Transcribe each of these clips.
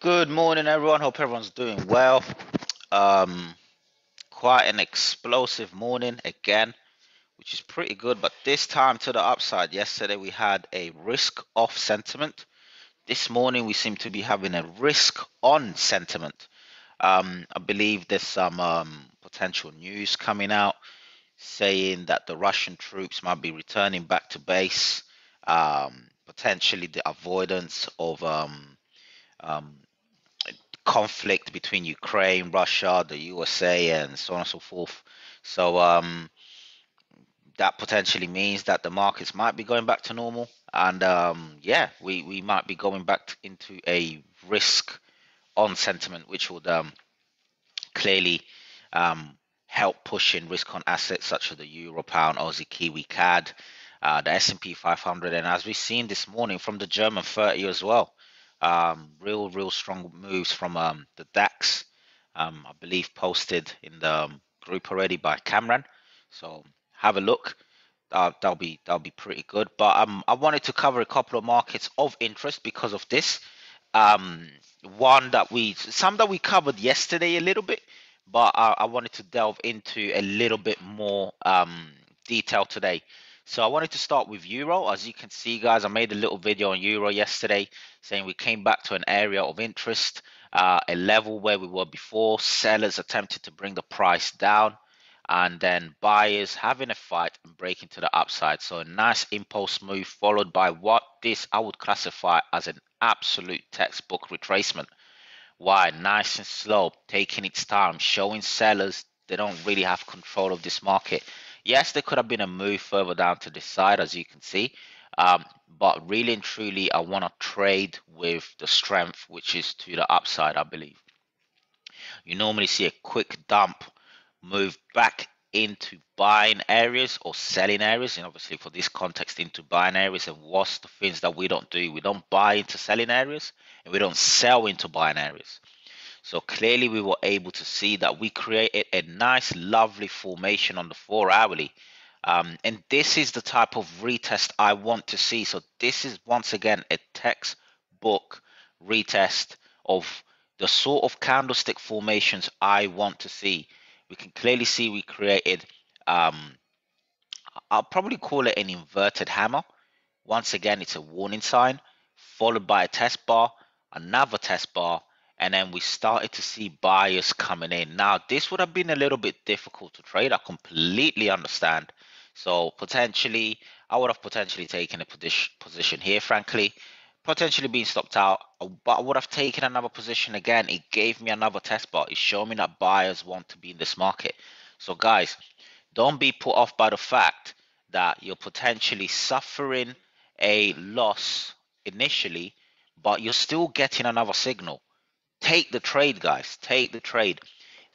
Good morning, everyone. Hope everyone's doing well. Um, quite an explosive morning again, which is pretty good. But this time to the upside. Yesterday we had a risk off sentiment. This morning we seem to be having a risk on sentiment. Um, I believe there's some um, potential news coming out saying that the Russian troops might be returning back to base. Um, potentially the avoidance of um, um, conflict between Ukraine, Russia, the USA, and so on and so forth. So um, that potentially means that the markets might be going back to normal, and um, yeah, we we might be going back into a risk on sentiment, which would um, clearly um, help push in risk on assets such as the euro, pound, Aussie, Kiwi, CAD, uh, the S&P 500, and as we've seen this morning from the German 30 as well. Um, real, real strong moves from um, the DAX. Um, I believe posted in the um, group already by Cameron. So have a look. Uh, that'll be that'll be pretty good. But um, I wanted to cover a couple of markets of interest because of this. Um, one that we some that we covered yesterday a little bit, but I, I wanted to delve into a little bit more um, detail today. So I wanted to start with Euro. As you can see, guys, I made a little video on Euro yesterday saying we came back to an area of interest, uh, a level where we were before. Sellers attempted to bring the price down and then buyers having a fight and breaking to the upside. So a nice impulse move followed by what this I would classify as an absolute textbook retracement. Why? Nice and slow, taking its time, showing sellers they don't really have control of this market. Yes, there could have been a move further down to this side, as you can see. Um, but really and truly, I want to trade with the strength, which is to the upside, I believe. You normally see a quick dump move back into buying areas or selling areas and obviously for this context into buying areas and what's the things that we don't do we don't buy into selling areas and we don't sell into buying areas so clearly we were able to see that we created a nice, lovely formation on the four hourly. Um, and this is the type of retest I want to see. So this is once again a textbook retest of the sort of candlestick formations I want to see. We can clearly see we created, um, I'll probably call it an inverted hammer. Once again, it's a warning sign, followed by a test bar, another test bar, and then we started to see buyers coming in. Now, this would have been a little bit difficult to trade. I completely understand. So potentially, I would have potentially taken a position here, frankly, potentially being stopped out, but I would have taken another position again. It gave me another test bar. It's showing me that buyers want to be in this market. So guys, don't be put off by the fact that you're potentially suffering a loss initially, but you're still getting another signal. Take the trade, guys. Take the trade.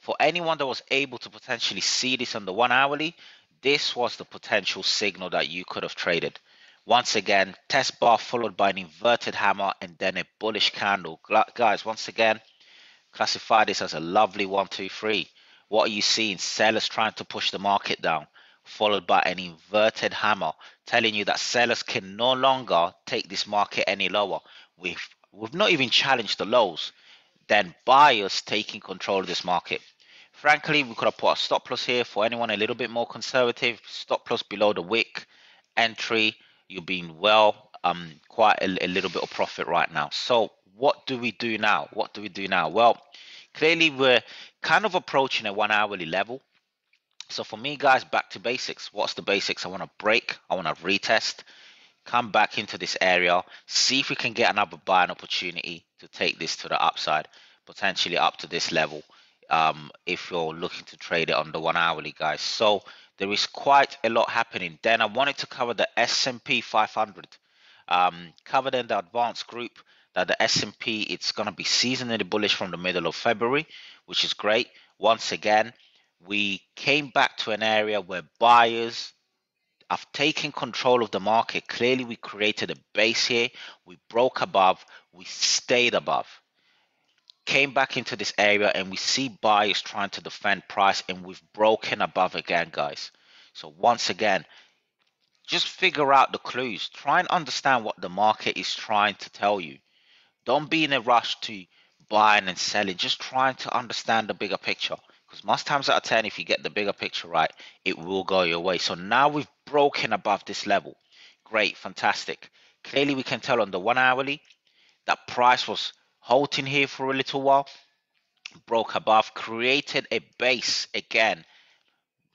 For anyone that was able to potentially see this on the one hourly, this was the potential signal that you could have traded. Once again, test bar followed by an inverted hammer and then a bullish candle. Guys, once again, classify this as a lovely one, two, three. What are you seeing? Sellers trying to push the market down, followed by an inverted hammer, telling you that sellers can no longer take this market any lower. We've we've not even challenged the lows then buyers taking control of this market. Frankly, we could have put a stop loss here for anyone a little bit more conservative. Stop loss below the wick entry. You're being well, um, quite a, a little bit of profit right now. So what do we do now? What do we do now? Well, clearly we're kind of approaching a one hourly level. So for me, guys, back to basics. What's the basics? I want to break. I want to retest come back into this area, see if we can get another buying opportunity to take this to the upside, potentially up to this level. Um, if you're looking to trade it on the one hourly, guys. So there is quite a lot happening. Then I wanted to cover the S&P 500. Um, covered in the advanced group that the S&P it's going to be seasonally bullish from the middle of February, which is great. Once again, we came back to an area where buyers have taken control of the market. Clearly, we created a base here. We broke above. We stayed above. Came back into this area and we see buyers trying to defend price and we've broken above again, guys. So once again, just figure out the clues. Try and understand what the market is trying to tell you. Don't be in a rush to buying and selling, just trying to understand the bigger picture. Because most times out of 10, if you get the bigger picture right, it will go your way. So now we've broken above this level. Great, fantastic. Clearly, we can tell on the one hourly that price was halting here for a little while, broke above, created a base again.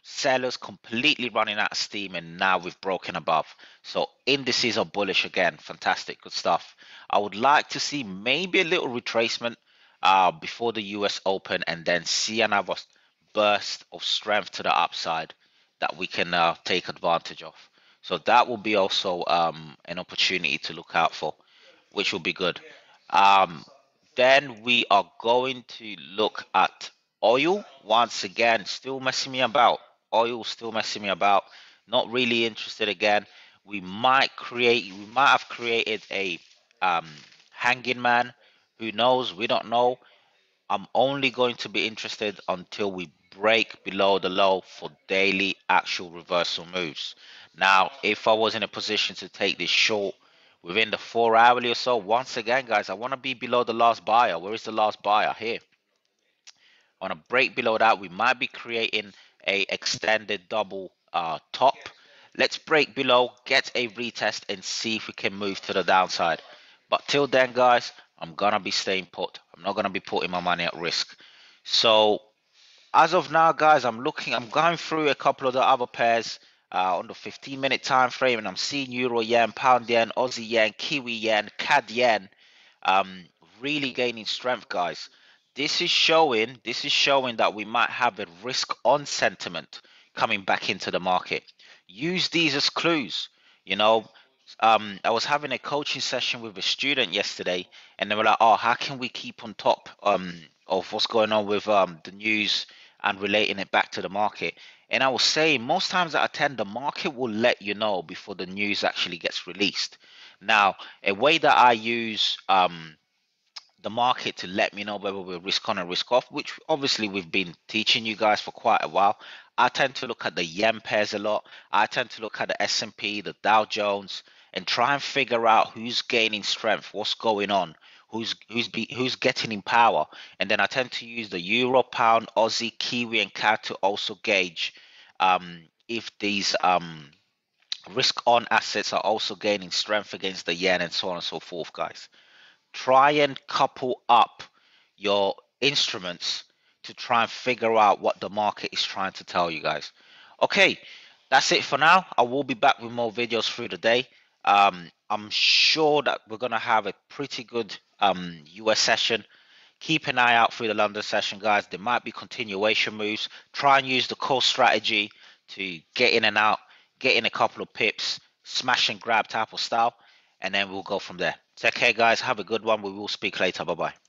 Sellers completely running out of steam and now we've broken above. So indices are bullish again. Fantastic good stuff. I would like to see maybe a little retracement uh, before the us open and then see another burst of strength to the upside that we can uh, take advantage of. So that will be also um, an opportunity to look out for which will be good. Um, then we are going to look at oil once again still messing me about oil still messing me about. Not really interested again. We might create, we might have created a um, hanging man. Who knows? We don't know. I'm only going to be interested until we break below the low for daily actual reversal moves. Now, if I was in a position to take this short within the four hourly or so, once again, guys, I want to be below the last buyer. Where is the last buyer? Here. On a break below that, we might be creating a extended double uh, top. Let's break below, get a retest and see if we can move to the downside. But till then, guys, I'm going to be staying put. I'm not going to be putting my money at risk. So as of now, guys, I'm looking, I'm going through a couple of the other pairs uh, on the 15 minute time frame and I'm seeing Euro Yen, Pound Yen, Aussie Yen, Kiwi Yen, CAD Yen um, really gaining strength, guys. This is showing this is showing that we might have a risk on sentiment coming back into the market. Use these as clues you know. Um, I was having a coaching session with a student yesterday, and they were like, "Oh, how can we keep on top um, of what's going on with um, the news and relating it back to the market?" And I was saying, most times I attend, the market will let you know before the news actually gets released. Now, a way that I use um, the market to let me know whether we're risk on or risk off, which obviously we've been teaching you guys for quite a while. I tend to look at the yen pairs a lot. I tend to look at the S&P, the Dow Jones, and try and figure out who's gaining strength, what's going on, who's who's be, who's getting in power, and then I tend to use the Euro, Pound, Aussie, Kiwi, and CAD to also gauge um, if these um, risk on assets are also gaining strength against the yen and so on and so forth, guys try and couple up your instruments to try and figure out what the market is trying to tell you guys. Okay, that's it for now. I will be back with more videos through the day. Um, I'm sure that we're going to have a pretty good um, US session. Keep an eye out for the London session, guys. There might be continuation moves. Try and use the core strategy to get in and out, get in a couple of pips, smash and grab type of style, and then we'll go from there. Take care, guys. Have a good one. We will speak later. Bye bye.